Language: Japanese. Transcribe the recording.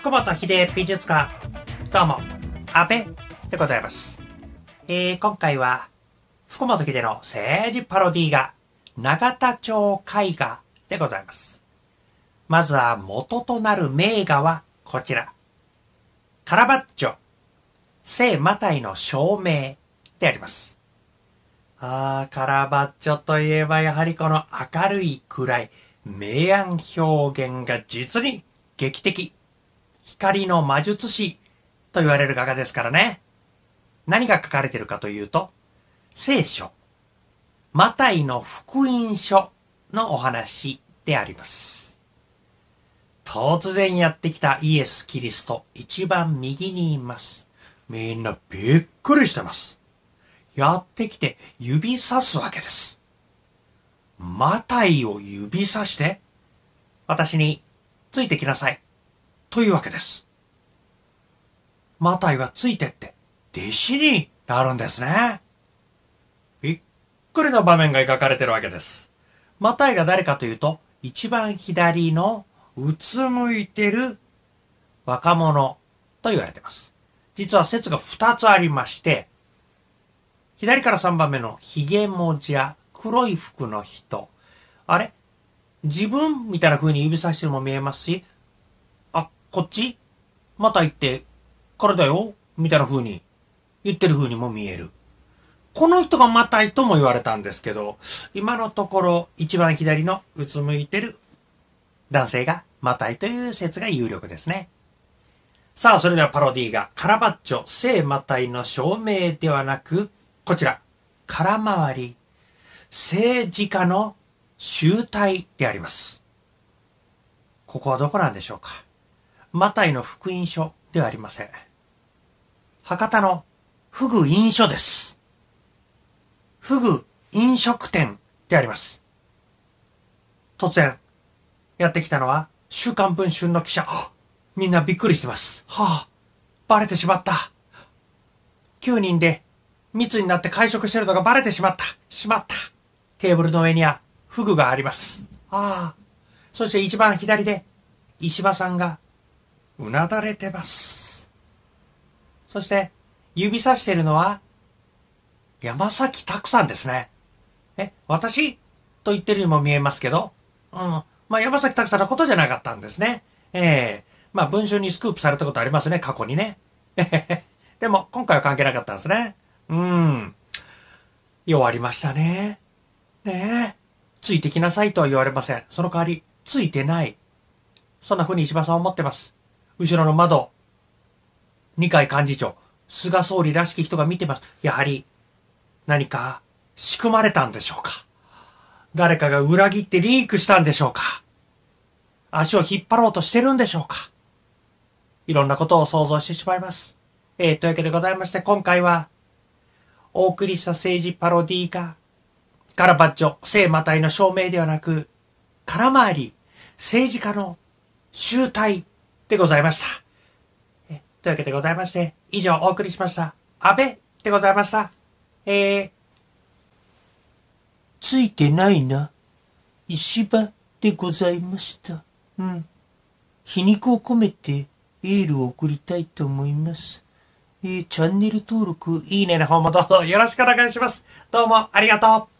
福本秀美術館。どうも、安倍でございます。えー、今回は、福本秀の政治パロディ画、永田町絵画でございます。まずは元となる名画はこちら。カラバッチョ、聖マタイの証明であります。あー、カラバッチョといえばやはりこの明るい暗い明暗表現が実に劇的。光の魔術師と言われる画家ですからね。何が書かれてるかというと、聖書、マタイの福音書のお話であります。突然やってきたイエス・キリスト、一番右にいます。みんなびっくりしてます。やってきて指さすわけです。マタイを指さして、私についてきなさい。というわけです。マタイはついてって、弟子になるんですね。びっくりの場面が描かれてるわけです。マタイが誰かというと、一番左のうつむいてる若者と言われてます。実は説が二つありまして、左から三番目の髭文字や黒い服の人。あれ？自分みたいな風に指さしてるのも見えますし、こっち？また行って、からだよみたいな風に言ってる風にも見える。この人がマタイとも言われたんですけど、今のところ一番左のうつむいてる男性がマタイという説が有力ですね。さあ、それではパロディーがカラバッチョ聖マタイの証明ではなく、こちら、空回り政治家の集大であります。ここはどこなんでしょうか？マタイの福音書ではありません。博多のフグ飲書です。フグ飲食店であります。突然、やってきたのは、週刊文春の記者。みんなびっくりしてます。はあ、バレてしまった。9人で密になって会食してるのがバレてしまった。しまった。テーブルの上にはフグがあります。ああ。そして一番左で石破さんがうなだれてます。そして指さしてるのは山崎拓さんですね。え、私？と言ってるようにも見えますけど、うん。まあ山崎拓さんのことじゃなかったんですね。ええまあ文春にスクープされたことありますね、過去にね。でも今回は関係なかったんですね。うん。弱りましたね。ねえ。ついてきなさいとは言われません。その代わり、ついてない。そんな風に石破さんは思ってます。後ろの窓。二階幹事長、菅総理らしき人が見てます。やはり、何か仕組まれたんでしょうか。誰かが裏切ってリークしたんでしょうか。足を引っ張ろうとしてるんでしょうか。いろんなことを想像してしまいます。えー、というわけでございまして、今回は、お送りした政治パロディーが、カラバッチョ、聖マタイの証明ではなく、空回り、政治家の集大でございました。というわけでございまして、以上お送りしました。安倍でございました。えー、ついてないな。石破でございました。うん。皮肉を込めてエールを送りたいと思います。えー、チャンネル登録、いいねの方もどうぞよろしくお願いします。どうもありがとう。